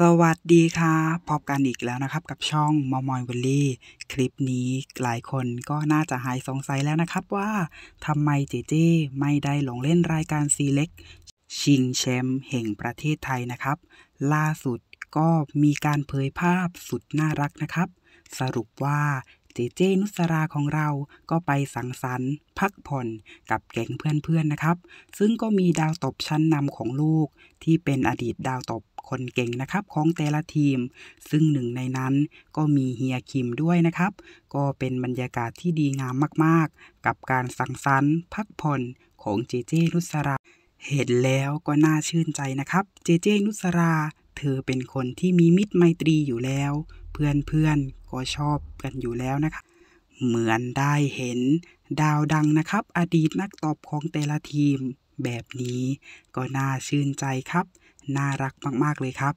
สวัสดีครับพบกันอีกแล้วนะครับ กับช่องมอมอยวิลลี่ คลิปนี้หลายคนก็น่าจะหายสงสัยแล้วนะครับว่าทำไมเจเจไม่ได้ลงเล่นรายการซีเล็ก ชิงแชมป์แห่งประเทศไทยนะครับ ล่าสุดก็มีการเผยภาพสุดน่ารักนะครับ สรุปว่าเจเจนุสราของเราก็ไปสังสรรค์ พักผ่อนกับแก๊งเพื่อนๆนะครับ ซึ่งก็มีดาวตบชั้นนำของลูกที่เป็นอดีตดาวตบ คนเก่งนะครับของแต่ละทีม ซึ่งหนึ่งในนั้นก็มีเฮียคิมด้วยนะครับ ก็เป็นบรรยากาศที่ดีงามมากๆ กับการสังสรรค์พักผ่อนของเจเจนุสรา เห็นแล้วก็น่าชื่นใจนะครับ เจเจนุสรา เธอเป็นคนที่มีมิตรไมตรีอยู่แล้ว เพื่อนๆก็ชอบกันอยู่แล้วนะคะเหมือนได้เห็นดาวดังนะครับ อดีตนักตบของแต่ละทีม แบบนี้ก็น่าชื่นใจครับ น่ารักมากๆเลยครับ